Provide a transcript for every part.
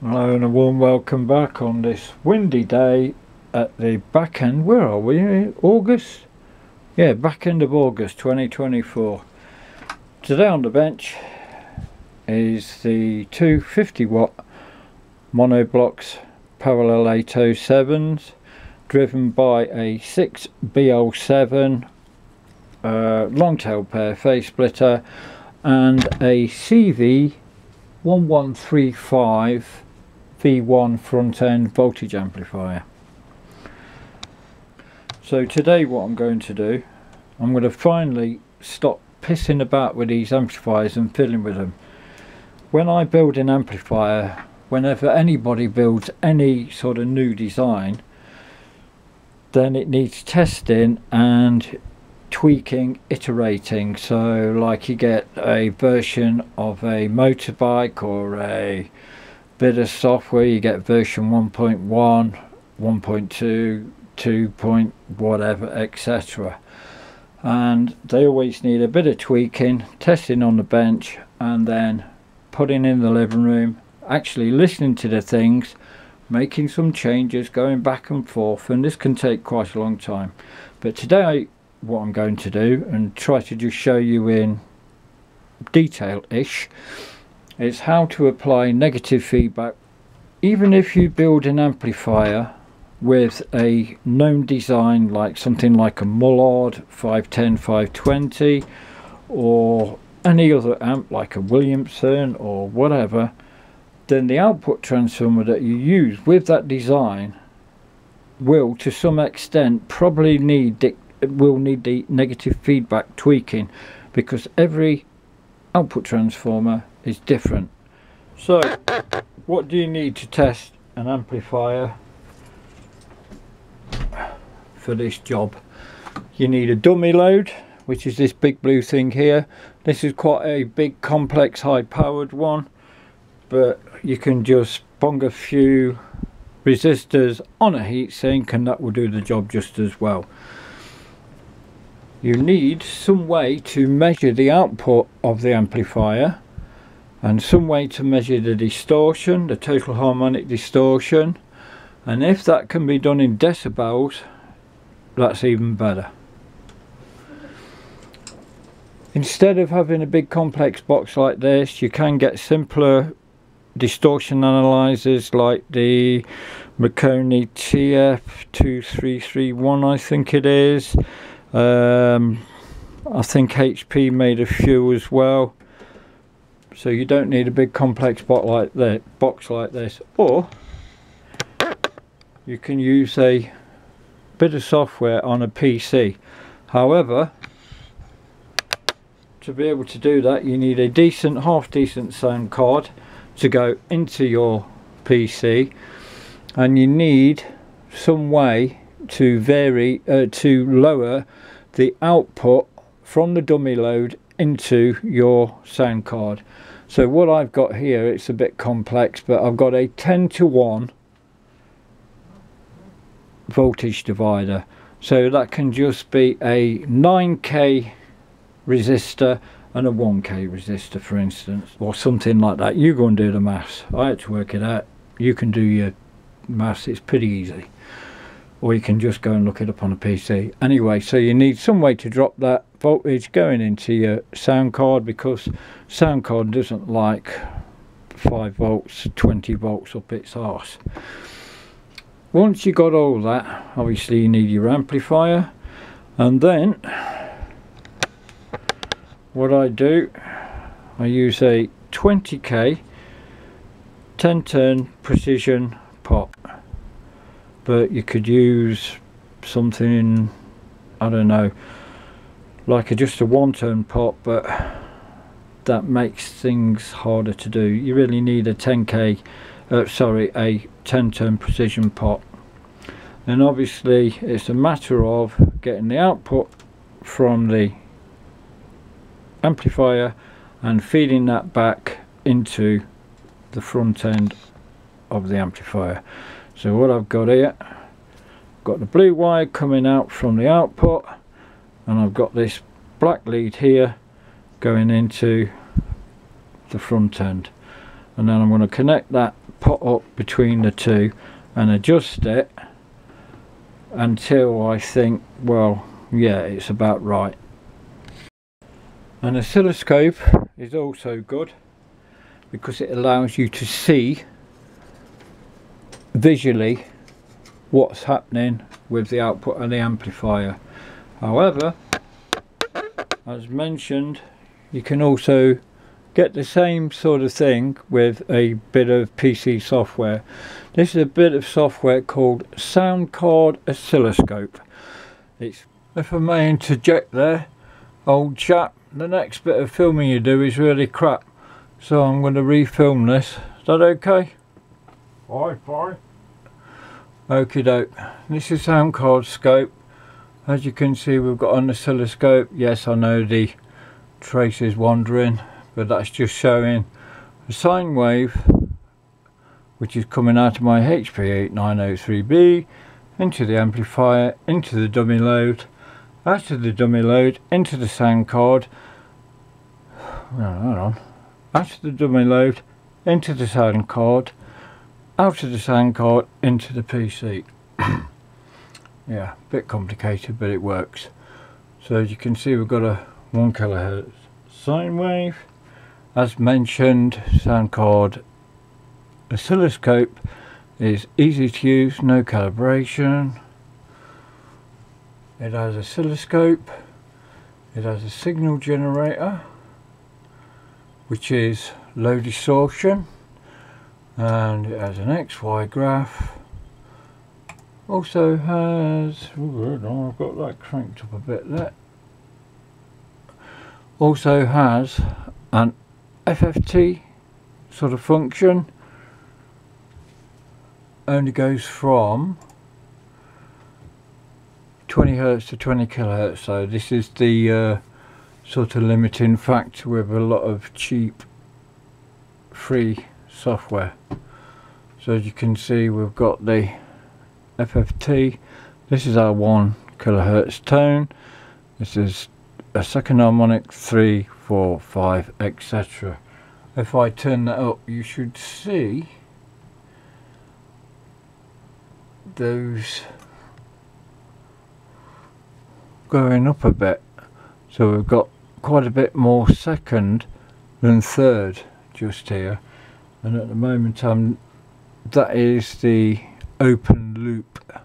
Hello and a warm welcome back on this windy day at the back end. Where are we? August? Yeah, back end of August 2024. Today on the bench is the 250 watt monoblocks parallel 807s driven by a 6 BL7 uh, long tail pair phase splitter and a CV 1135 V1 front end voltage amplifier. So today what I'm going to do, I'm going to finally stop pissing about with these amplifiers and fiddling with them. When I build an amplifier, whenever anybody builds any sort of new design, then it needs testing and tweaking, iterating. So like you get a version of a motorbike or a bit of software, you get version 1.1, 1.2, 2 point whatever, etc. And they always need a bit of tweaking, testing on the bench, and then putting in the living room, actually listening to the things, making some changes, going back and forth, and this can take quite a long time. But today what I'm going to do and try to just show you in detail-ish is how to apply negative feedback. Even if you build an amplifier with a known design like something like a Mullard 510 520 or any other amp like a Williamson or whatever then the output transformer that you use with that design will to some extent probably need will need the negative feedback tweaking because every output transformer is different. So what do you need to test an amplifier for this job? You need a dummy load which is this big blue thing here. This is quite a big complex high powered one but you can just bung a few resistors on a heatsink and that will do the job just as well you need some way to measure the output of the amplifier and some way to measure the distortion, the total harmonic distortion and if that can be done in decibels that's even better. Instead of having a big complex box like this you can get simpler distortion analyzers like the Marconi TF2331 I think it is um, I think HP made a few as well. So you don't need a big complex box like that, box like this, or you can use a bit of software on a PC. However, to be able to do that, you need a decent, half decent sound card to go into your PC, and you need some way to vary uh, to lower the output from the dummy load into your sound card. So what I've got here it's a bit complex but I've got a 10 to 1 voltage divider. So that can just be a 9k resistor and a 1k resistor for instance or something like that. You go and do the maths. I had to work it out. You can do your maths. It's pretty easy. Or you can just go and look it up on a PC. Anyway, so you need some way to drop that voltage going into your sound card because sound card doesn't like 5 volts, 20 volts up its arse. Once you got all that, obviously you need your amplifier and then what I do, I use a 20k 10 turn precision pot but you could use something I don't know like a, just a one turn pot but that makes things harder to do. You really need a 10k uh, sorry a 10 turn precision pot. And obviously it's a matter of getting the output from the amplifier and feeding that back into the front end of the amplifier. So what I've got here got the blue wire coming out from the output and I've got this black lead here going into the front end. And then I'm going to connect that pot up between the two and adjust it until I think well yeah it's about right. An oscilloscope is also good because it allows you to see visually what's happening with the output of the amplifier however as mentioned you can also get the same sort of thing with a bit of PC software this is a bit of software called sound card oscilloscope it's if I may interject there old chap the next bit of filming you do is really crap so I'm going to refilm this is that okay? Fine, fine. Okie doke. This is sound card scope. As you can see we've got an oscilloscope. Yes I know the trace is wandering but that's just showing a sine wave which is coming out of my HP8903B into the amplifier, into the dummy load, out of the dummy load, into the sound card. hold on. Out of the dummy load, into the sound card, out of the sound card into the PC yeah a bit complicated but it works. So as you can see we've got a 1 kilohertz sine wave. As mentioned sound card oscilloscope is easy to use no calibration. It has oscilloscope. It has a signal generator which is low distortion. And it has an XY graph also has oh, I've got that cranked up a bit there. Also has an FFT sort of function. Only goes from 20 hertz to 20 kilohertz so this is the uh, sort of limiting factor with a lot of cheap free software. So as you can see we've got the FFT this is our 1 kilohertz tone. This is a second harmonic 3 4 5 etc if I turn that up you should see those going up a bit. So we've got quite a bit more second than third just here. And at the moment I'm that is the open loop.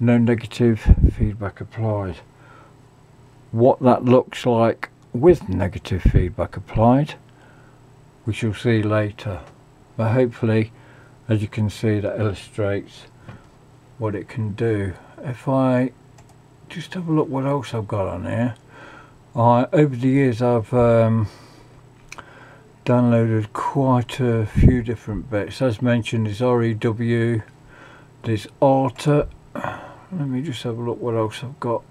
No negative feedback applied. What that looks like with negative feedback applied we shall see later. But hopefully as you can see that illustrates what it can do. If I just have a look what else I've got on here. I over the years I've um, downloaded quite a few different bits. As mentioned there's REW there's Arta let me just have a look what else I've got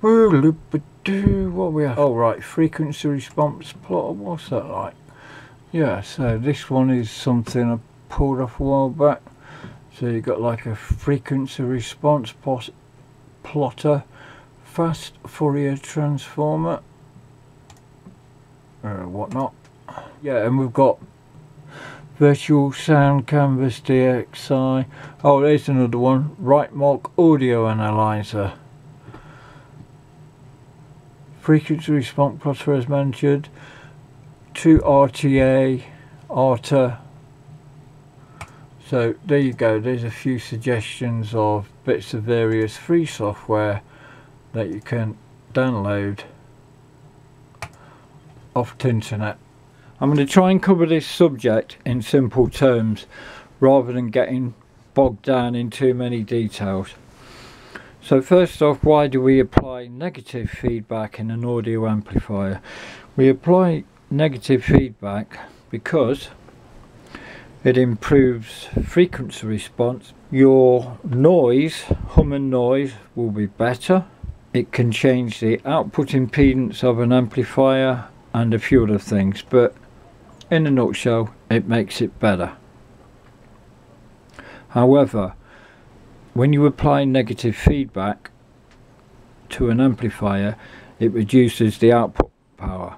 what we have oh right frequency response plot. what's that like yeah so this one is something I pulled off a while back so you've got like a frequency response plotter fast Fourier transformer uh, whatnot. Yeah, and we've got Virtual Sound Canvas DXI. Oh, there's another one. Rightmark Audio Analyzer. Frequency response plotter as mentioned. True RTA, ARTA. So there you go. There's a few suggestions of bits of various free software that you can download off the internet. I'm going to try and cover this subject in simple terms rather than getting bogged down in too many details. So first off, why do we apply negative feedback in an audio amplifier? We apply negative feedback because it improves frequency response. Your noise, hum and noise, will be better. It can change the output impedance of an amplifier and a few other things but in a nutshell it makes it better however when you apply negative feedback to an amplifier it reduces the output power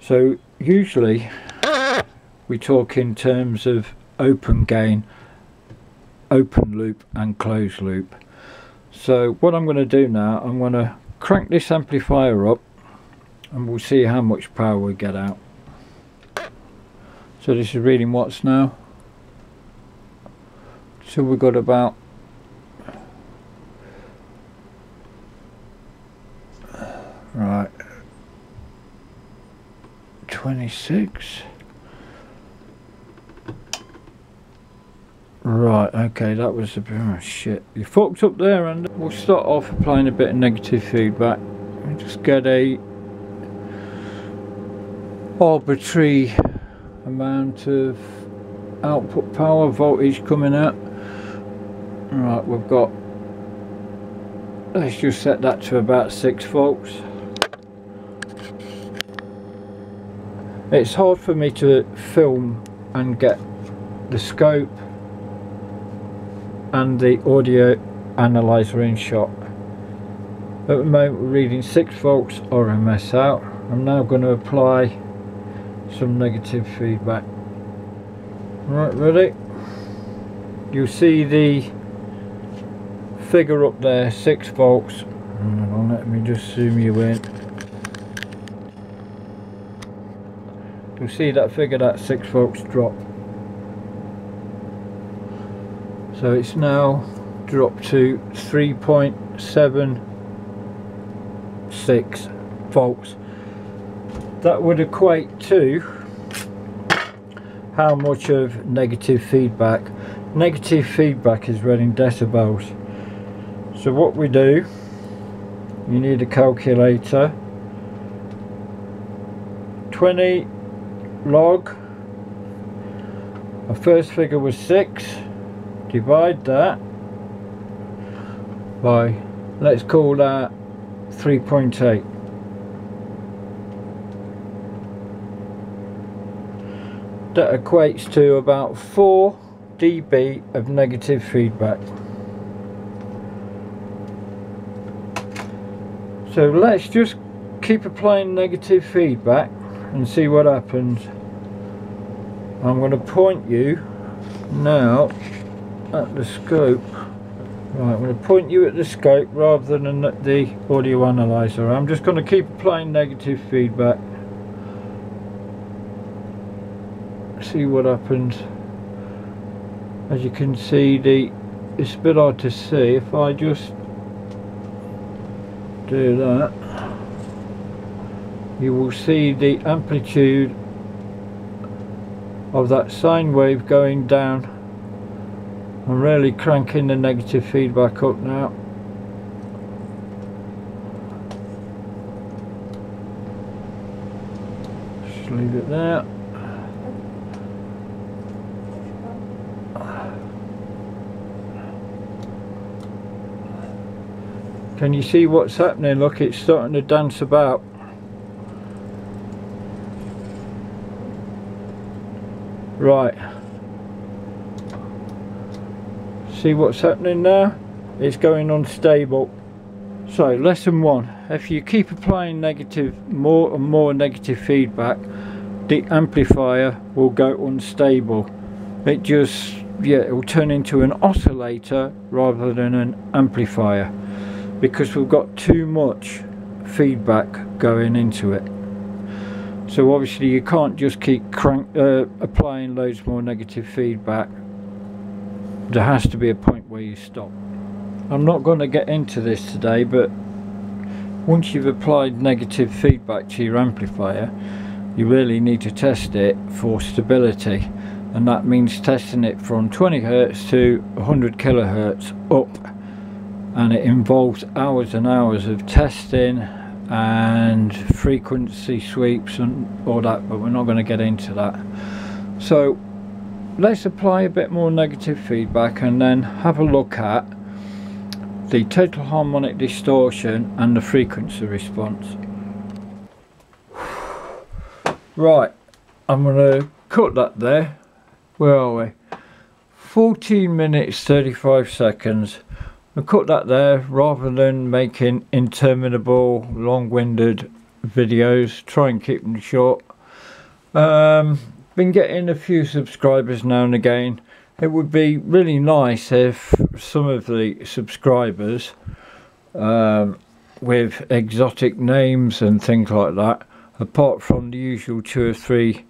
so usually we talk in terms of open gain, open loop and closed loop. So what I'm going to do now, I'm going to crank this amplifier up and we'll see how much power we get out. So this is reading watts now. So we've got about right 26 Right, okay, that was a bit oh shit. You fucked up there and we'll start off applying a bit of negative feedback. Just get a arbitrary amount of output power voltage coming out. Right, we've got let's just set that to about 6 volts. It's hard for me to film and get the scope and the audio analyzer in shot. At the moment we're reading 6 volts RMS out. I'm now going to apply some negative feedback. Right, ready? You see the figure up there, 6 volts. On, let me just zoom you in. You see that figure, that 6 volts drop. So it's now dropped to 3.76 volts. That would equate to how much of negative feedback. Negative feedback is in decibels. So what we do, you need a calculator. 20 log. Our first figure was 6 divide that by let's call that 3.8 that equates to about 4 dB of negative feedback. So let's just keep applying negative feedback and see what happens. I'm going to point you now at the scope. Right I'm going to point you at the scope rather than the audio analyzer. I'm just going to keep applying negative feedback see what happens as you can see the it's a bit hard to see if I just do that you will see the amplitude of that sine wave going down I'm really cranking the negative feedback up now. Just leave it there. Can you see what's happening? Look, it's starting to dance about. Right. see what's happening now it's going unstable so lesson one if you keep applying negative more and more negative feedback the amplifier will go unstable it just yeah it will turn into an oscillator rather than an amplifier because we've got too much feedback going into it. So obviously you can't just keep crank, uh, applying loads more negative feedback. There has to be a point where you stop. I'm not going to get into this today but once you've applied negative feedback to your amplifier you really need to test it for stability. And that means testing it from 20 hertz to 100 kilohertz up and it involves hours and hours of testing and frequency sweeps and all that but we're not going to get into that so let's apply a bit more negative feedback and then have a look at the total harmonic distortion and the frequency response. Right, I'm going to cut that there. Where are we? 14 minutes 35 seconds. I cut that there rather than making interminable long-winded videos. Try and keep them short. Um, been getting a few subscribers now and again. It would be really nice if some of the subscribers um, with exotic names and things like that, apart from the usual two or three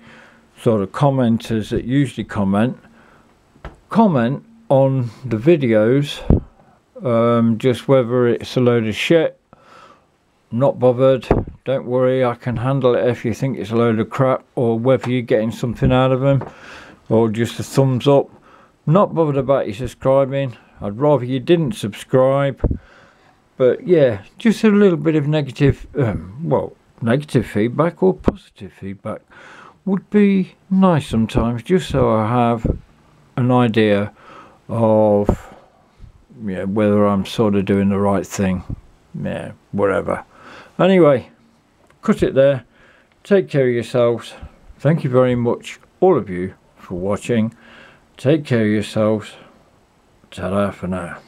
sort of commenters that usually comment, comment on the videos, um, just whether it's a load of shit, not bothered, don't worry, I can handle it if you think it's a load of crap, or whether you're getting something out of them, or just a thumbs up. Not bothered about you subscribing, I'd rather you didn't subscribe. But yeah, just a little bit of negative, um, well, negative feedback or positive feedback would be nice sometimes, just so I have an idea of yeah, whether I'm sort of doing the right thing. Yeah, whatever. Anyway, cut it there. Take care of yourselves. Thank you very much, all of you, for watching. Take care of yourselves. Ta-da for now.